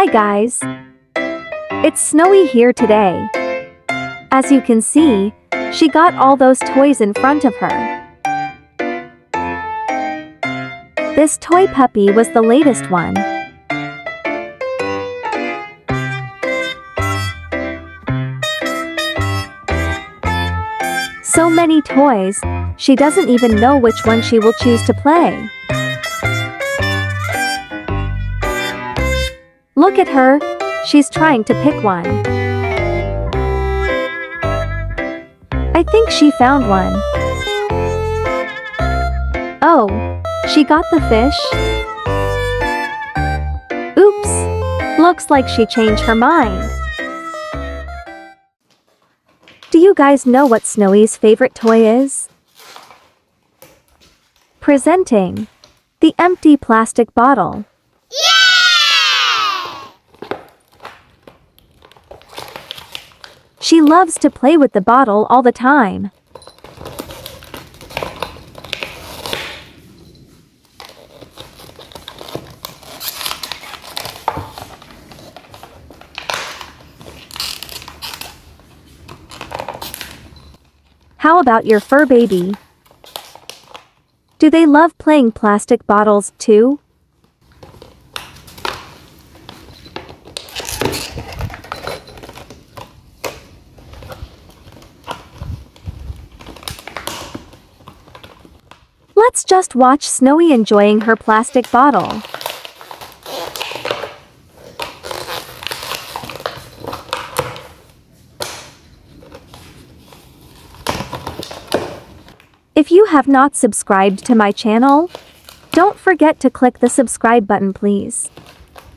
Hi guys! It's Snowy here today. As you can see, she got all those toys in front of her. This toy puppy was the latest one. So many toys, she doesn't even know which one she will choose to play. Look at her, she's trying to pick one. I think she found one. Oh, she got the fish? Oops, looks like she changed her mind. Do you guys know what Snowy's favorite toy is? Presenting the empty plastic bottle. She loves to play with the bottle all the time. How about your fur baby? Do they love playing plastic bottles too? Let's just watch Snowy enjoying her plastic bottle. If you have not subscribed to my channel, don't forget to click the subscribe button please.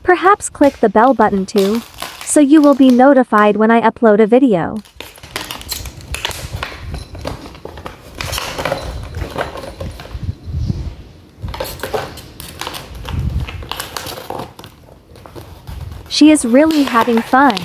Perhaps click the bell button too, so you will be notified when I upload a video. She is really having fun.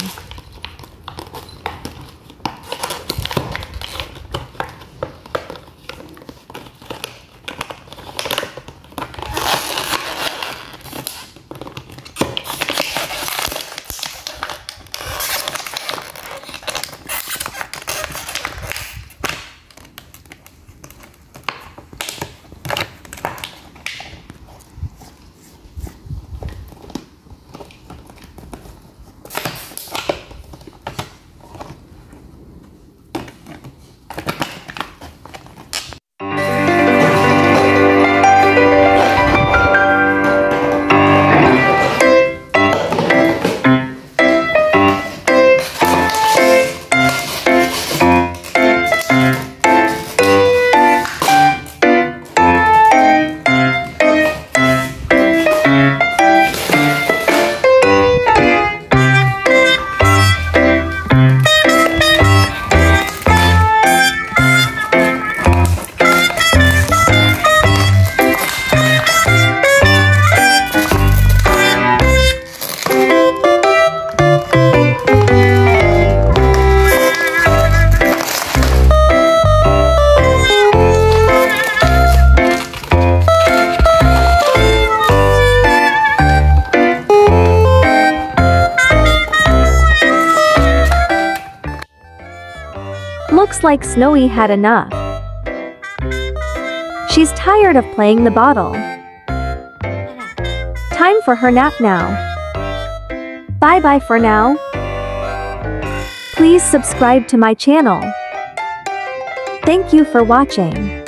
Looks like Snowy had enough. She's tired of playing the bottle. Time for her nap now. Bye bye for now. Please subscribe to my channel. Thank you for watching.